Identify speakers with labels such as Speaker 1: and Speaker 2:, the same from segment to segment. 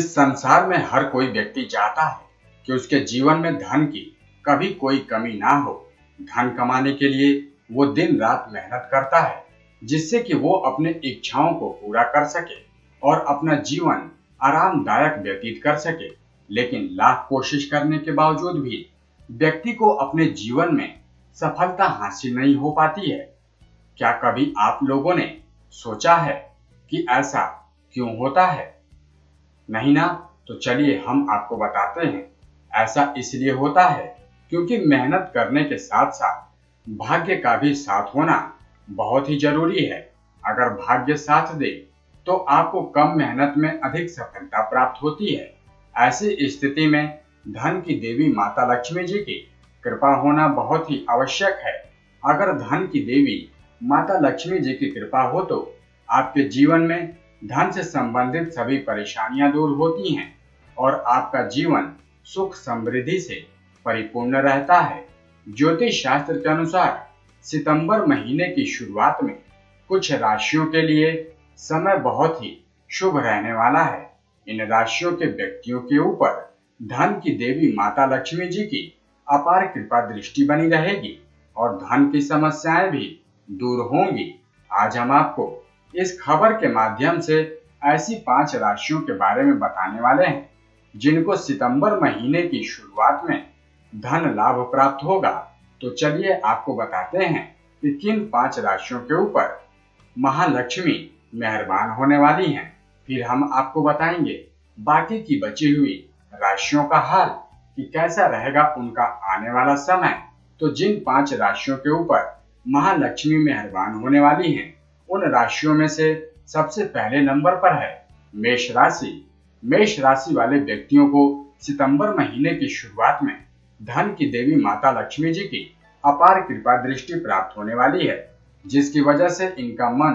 Speaker 1: इस संसार में हर कोई व्यक्ति चाहता है कि उसके जीवन में धन की कभी कोई कमी ना हो। धन कमाने के लिए वो दिन रात मेहनत करता है, जिससे कि वो अपने इच्छाओं को पूरा कर सके और अपना जीवन आरामदायक व्यतीत कर सके। लेकिन लाख कोशिश करने के बावजूद भी व्यक्ति को अपने जीवन में सफलता हासिल नहीं हो पाती है। क्या कभी आप लोगों ने सोचा है कि ऐसा क्यों होता है? नहीं ना? तो चलिए हम आपको बताते हैं। ऐसा इसलिए होता है क्योंकि मेहनत करने के साथ साथ भाग्य का भी साथ होना बहुत ही ज़रूरी है। अगर भाग्य साथ दे तो आपको कम मेहनत में अधिक सफलता प्राप्त होती है। ऐसी स्थिति में धन की देवी माता लक्ष्मी जी की कृपा होना बहुत ही आवश्यक है। अगर धन की देवी माता लक्ष्मी जी की कृपा हो तो आपके जीवन में धन से संबंधित सभी परेशानियाँ दूर होती हैं और आपका जीवन सुख समृद्धि से परिपूर्ण रहता है। ज्योतिष शास्त्र के अनुसार सितंबर महीने की शुरुआत में कुछ राशियों के लिए समय बहुत ही शुभ रहने वाला है। इन राशियों के व्यक्तियों के ऊपर धन की देवी माता लक्ष्मी जी की अपार कृपा दृष्टि बनी रहेगी और धन की समस्याएँ भी दूर होंगी। आज हम आपको इस खबर के माध्यम से ऐसी पाँच राशियों के बारे में बताने वाले हैं, जिनको सितंबर महीने की शुरुआत में धन लाभ प्राप्त होगा। तो चलिए आपको बताते हैं कि किन पाँच राशियों के ऊपर महालक्ष्मी मेहरबान होने वाली हैं। फिर हम आपको बताएँगे बाकी की बची हुई राशियों का हाल, कि कैसा रहेगा उनका आने वाला समय। तो जिन पाँच राशियों के ऊपर महालक्ष्मी मेहरबान होने वाली हैं उन राशियों में से सबसे पहले नंबर पर है। मेष राशि। मेष राशि वाले व्यक्तियों को सितंबर महीने की शुरुआत में धन की देवी माता लक्ष्मी जी की अपार कृपा दृष्टि प्राप्त होने वाली है, जिसकी वजह से इनका मन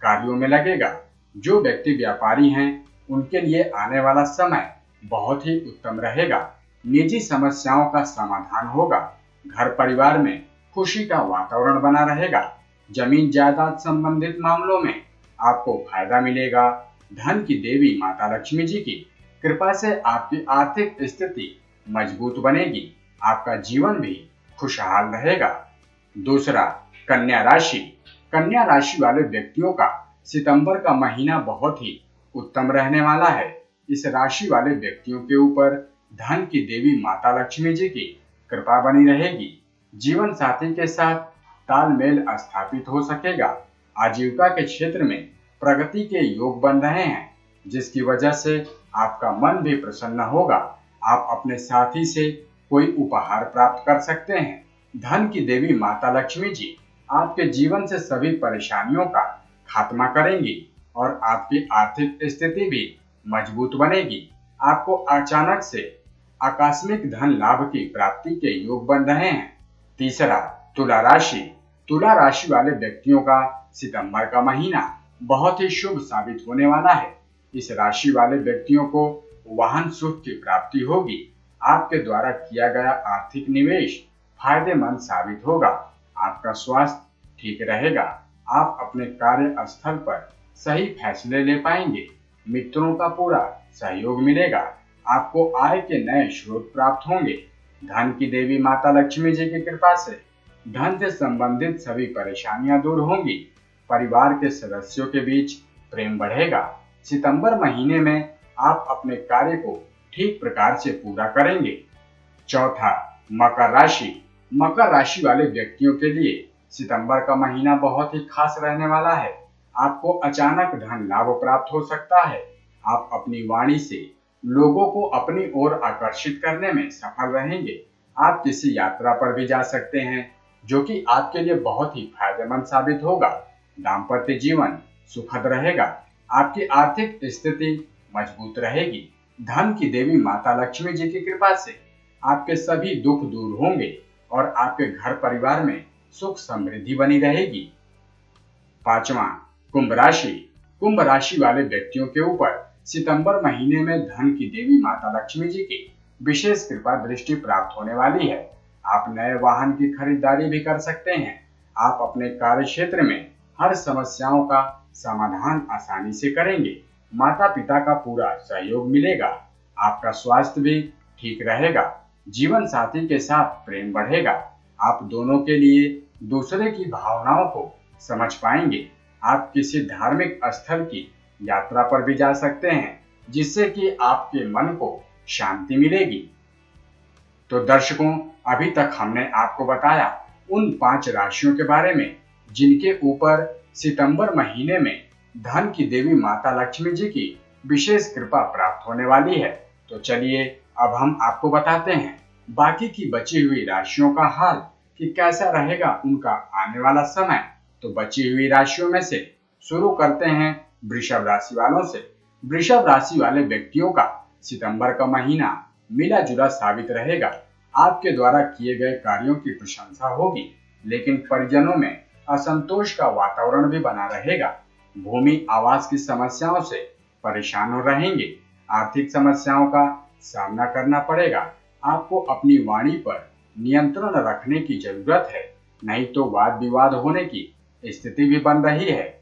Speaker 1: कार्यों में लगेगा। जो व्यक्ति व्यापारी हैं, उनके लिए आने वाला समय बहुत ही उत्तम रहेगा। निजी समस्याओं का समाधान होगा। घर परिवार में खुशी का वातावरण बना रहेगा। ज़मीन जायदाद संबंधित मामलों में आपको फ़ायदा मिलेगा। धन की देवी माता लक्ष्मी जी की कृपा से आपकी आर्थिक स्थिति मज़बूत बनेगी। आपका जीवन भी खुशहाल रहेगा। दूसरा, कन्या राशि। कन्या राशि वाले व्यक्तियों का सितंबर का महीना बहुत ही उत्तम रहने वाला है। इस राशि वाले व्यक्तियों के ऊपर धन की देवी माता लक्ष्मी जी की कृपा बनी रहेगी। जीवन साथी के साथ तालमेल स्थापित हो सकेगा। आजीविका के क्षेत्र में प्रगति के योग बन रहे हैं, जिसकी वजह से आपका मन भी प्रसन्न होगा। आप अपने साथी से कोई उपहार प्राप्त कर सकते हैं। धन की देवी माता लक्ष्मी जी आपके जीवन से सभी परेशानियों का खात्मा करेंगी और आपकी आर्थिक स्थिति भी मज़बूत बनेगी। आपको अचानक से आकस्मिक धन लाभ की प्राप्ति के योग बन रहे हैं। तीसरा, तुला राशि। तुला राशि वाले व्यक्तियों का सितंबर का महीना बहुत ही शुभ साबित होने वाला है। इस राशि वाले व्यक्तियों को वाहन सुख की प्राप्ति होगी। आपके द्वारा किया गया आर्थिक निवेश फ़ायदेमंद साबित होगा। आपका स्वास्थ्य ठीक रहेगा। आप अपने कार्य स्थल पर सही फैसले ले पाएँगे। मित्रों का पूरा सहयोग मिलेगा। आपको आय के नए स्रोत प्राप्त होंगे। धन की देवी माता लक्ष्मी जी की कृपा से धन से संबंधित सभी परेशानियाँ दूर होंगी। परिवार के सदस्यों के बीच प्रेम बढ़ेगा। सितंबर महीने में आप अपने कार्य को ठीक प्रकार से पूरा करेंगे। चौथा, मकर राशि। मकर राशि वाले व्यक्तियों के लिए सितंबर का महीना बहुत ही खास रहने वाला है। आपको अचानक धन लाभ प्राप्त हो सकता है। आप अपनी वाणी से लोगों को अपनी ओर आकर्षित करने में सफल रहेंगे। आप किसी यात्रा पर भी जा सकते हैं। जो कि आपके लिए बहुत ही फ़ायदेमंद साबित होगा। दाम्पत्य जीवन सुखद रहेगा, आपकी आर्थिक स्थिति मज़बूत रहेगी। धन की देवी माता लक्ष्मी जी की कृपा से आपके सभी दुख दूर होंगे और आपके घर परिवार में सुख समृद्धि बनी रहेगी। पांचवा, कुंभ राशि। कुंभ राशि वाले व्यक्तियों के ऊपर सितंबर महीने में धन की देवी माता लक्ष्मी जी की विशेष कृपा दृष्टि प्राप्त होने वाली है। आप नए वाहन की खरीदारी भी कर सकते हैं। आप अपने कार्य क्षेत्र में हर समस्याओं का समाधान आसानी से करेंगे। माता पिता का पूरा सहयोग मिलेगा। आपका स्वास्थ्य भी ठीक रहेगा। जीवन साथी के साथ प्रेम बढ़ेगा। आप दोनों के लिए दूसरे की भावनाओं को समझ पाएँगे। आप किसी धार्मिक स्थल की यात्रा पर भी जा सकते हैं, जिससे कि आपके मन को शांति मिलेगी। तो दर्शकों अभी तक हमने आपको बताया उन पाँच राशियों के बारे में, जिनके ऊपर सितंबर महीने में धन की देवी माता लक्ष्मी जी की विशेष कृपा प्राप्त होने वाली है। तो चलिए, अब हम आपको बताते हैं बाकी की बची हुई राशियों का हाल कि कैसा रहेगा उनका आने वाला समय। तो बची हुई राशियों में से शुरू करते हैं वृषभ राशि वालों से। वृषभ राशि वाले व्यक्तियों का सितंबर का महीना मिला जुला साबित रहेगा। आपके द्वारा किए गए कार्यों की प्रशंसा होगी, लेकिन परिजनों में असंतोष का वातावरण भी बना रहेगा। भूमि आवास की समस्याओं से परेशान हो रहेंगे। आर्थिक समस्याओं का सामना करना पड़ेगा। आपको अपनी वाणी पर नियंत्रण रखने की ज़रूरत है, नहीं तो वाद विवाद होने की स्थिति भी बन रही है।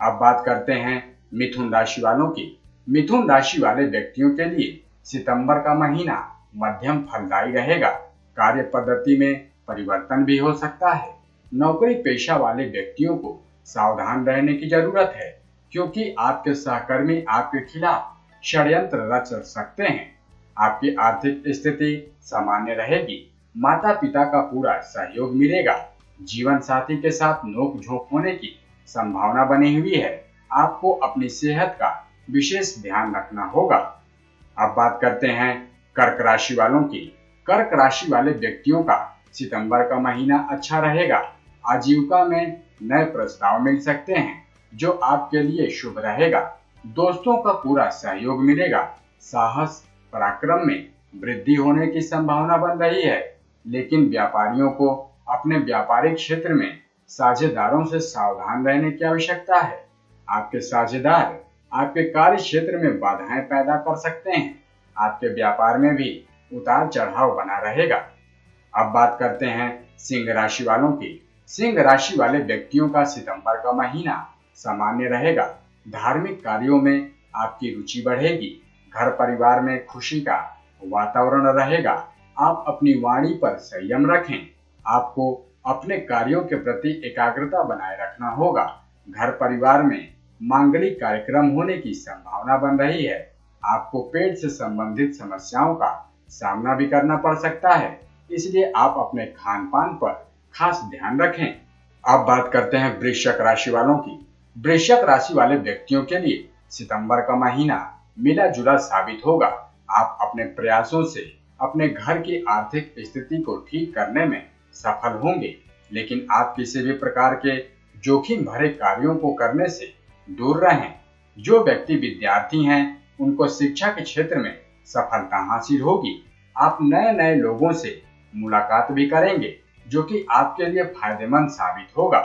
Speaker 1: अब बात करते हैं मिथुन राशि वालों की। मिथुन राशि वाले व्यक्तियों के लिए सितंबर का महीना मध्यम फलदायी रहेगा। कार्य पद्धति में परिवर्तन भी हो सकता है। नौकरी पेशा वाले व्यक्तियों को सावधान रहने की ज़रूरत है, क्योंकि आपके सहकर्मी आपके खिलाफ षड्यंत्र रच सकते हैं। आपकी आर्थिक स्थिति सामान्य रहेगी माता पिता का पूरा सहयोग मिलेगा। जीवन साथी के साथ नोक झोंक होने की संभावना बनी हुई है। आपको अपनी सेहत का विशेष ध्यान रखना होगा। अब बात करते हैं कर्क राशि वालों की कर्क राशि वाले व्यक्तियों का सितंबर का महीना अच्छा रहेगा। आजीविका में नए प्रस्ताव मिल सकते हैं, जो आपके लिए शुभ रहेगा। दोस्तों का पूरा सहयोग मिलेगा। साहस, पराक्रम में वृद्धि होने की संभावना बन रही है। लेकिन व्यापारियों को अपने व्यापारिक क्षेत्र में साझेदारों से सावधान रहने की आवश्यकता है। आपके साझेदार आपके कार्य क्षेत्र में बाधाएँ पैदा कर सकते हैं। आपके व्यापार में भी उतार चढ़ाव बना रहेगा। अब बात करते हैं सिंह राशि वालों की। सिंह राशि वाले व्यक्तियों का सितंबर का महीना सामान्य रहेगा। धार्मिक कार्यों में आपकी रुचि बढ़ेगी। घर परिवार में खुशी का वातावरण रहेगा। आप अपनी वाणी पर संयम रखें। आपको अपने कार्यों के प्रति एकाग्रता बनाए रखना होगा। घर परिवार में मांगलिक कार्यक्रम होने की संभावना बन रही है। आपको पेट से संबंधित समस्याओं का सामना भी करना पड़ सकता है। इसलिए आप अपने खान पान पर खास ध्यान रखें। अब बात करते हैं वृश्चिक राशि वालों की। वृश्चिक राशि वाले व्यक्तियों के लिए सितंबर का महीना मिला जुला साबित होगा। आप अपने प्रयासों से अपने घर की आर्थिक स्थिति को ठीक करने में सफल होंगे। लेकिन आप किसी भी प्रकार के जोखिम भरे कार्यों को करने से दूर रहें। जो व्यक्ति विद्यार्थी हैं उनको शिक्षा के क्षेत्र में सफलता हासिल होगी। आप नए नए लोगों से मुलाकात भी करेंगे, जो कि आपके लिए फ़ायदेमंद साबित होगा।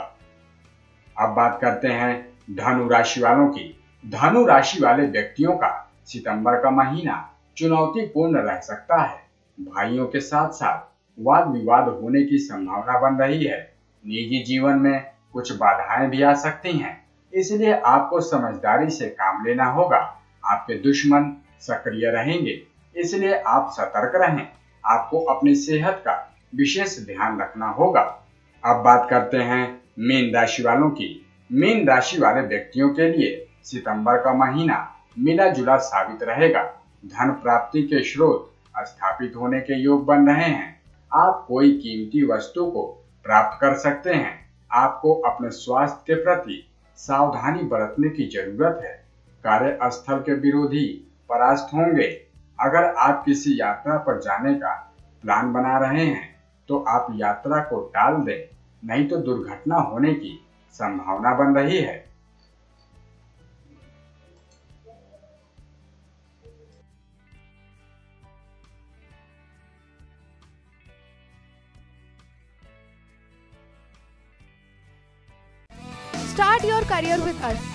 Speaker 1: अब बात करते हैं धनु राशि वालों की। धनु राशि वाले व्यक्तियों का सितंबर का महीना चुनौतीपूर्ण रह सकता है। भाइयों के साथ साथ वाद विवाद होने की संभावना बन रही है। निजी जीवन में कुछ बाधाएँ भी आ सकती हैं, इसलिए आपको समझदारी से काम लेना होगा। आपके दुश्मन सक्रिय रहेंगे। इसलिए आप सतर्क रहें। आपको अपनी सेहत का विशेष ध्यान रखना होगा। अब बात करते हैं मीन राशि वालों की। मीन राशि वाले व्यक्तियों के लिए सितंबर का महीना मिला जुला साबित रहेगा। धन प्राप्ति के स्रोत स्थापित होने के योग बन रहे हैं। आप कोई कीमती वस्तु को प्राप्त कर सकते हैं। आपको अपने स्वास्थ्य के प्रति सावधानी बरतने की ज़रूरत है। कार्यस्थल के विरोधी परास्त होंगे अगर आप किसी यात्रा पर जाने का प्लान बना रहे हैं तो आप यात्रा को टाल दें, नहीं तो दुर्घटना होने की संभावना बन रही है
Speaker 2: Start your career with us.